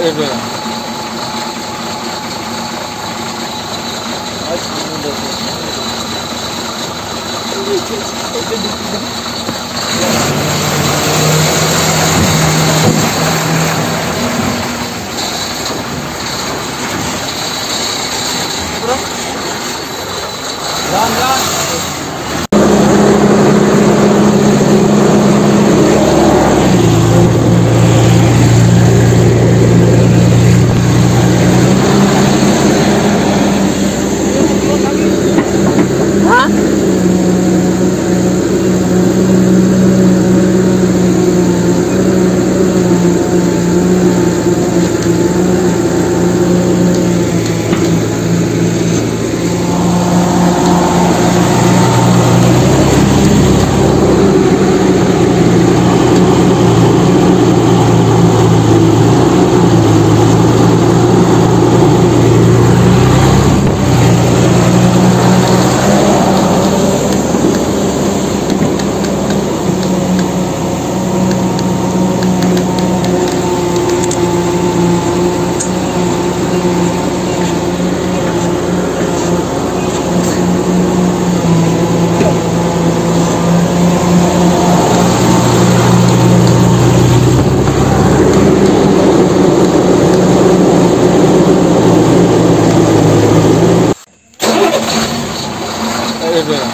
Öyle. Aç bunu da. Lan lan. huh? Evet öyle.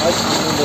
Aç bunu da.